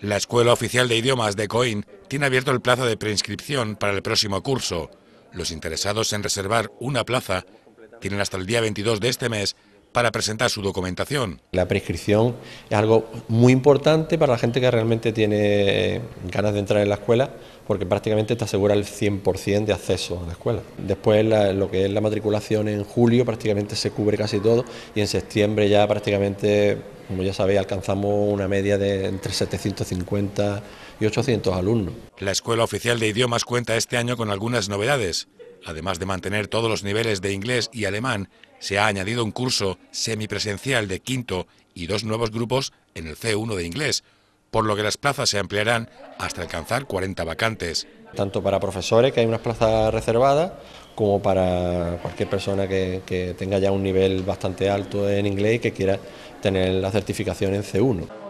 La Escuela Oficial de Idiomas de Coín tiene abierto el plazo de preinscripción para el próximo curso. Los interesados en reservar una plaza tienen hasta el día 22 de este mes para presentar su documentación. La prescripción es algo muy importante para la gente que realmente tiene ganas de entrar en la escuela porque prácticamente te asegura el 100% de acceso a la escuela. Después lo que es la matriculación en julio prácticamente se cubre casi todo y en septiembre ya prácticamente, como ya sabéis, alcanzamos una media de entre 750 y 800 alumnos. La Escuela Oficial de Idiomas cuenta este año con algunas novedades. Además de mantener todos los niveles de inglés y alemán, se ha añadido un curso semipresencial de quinto y dos nuevos grupos en el C1 de inglés, por lo que las plazas se ampliarán hasta alcanzar 40 vacantes. Tanto para profesores, que hay unas plazas reservadas, como para cualquier persona que, que tenga ya un nivel bastante alto en inglés y que quiera tener la certificación en C1.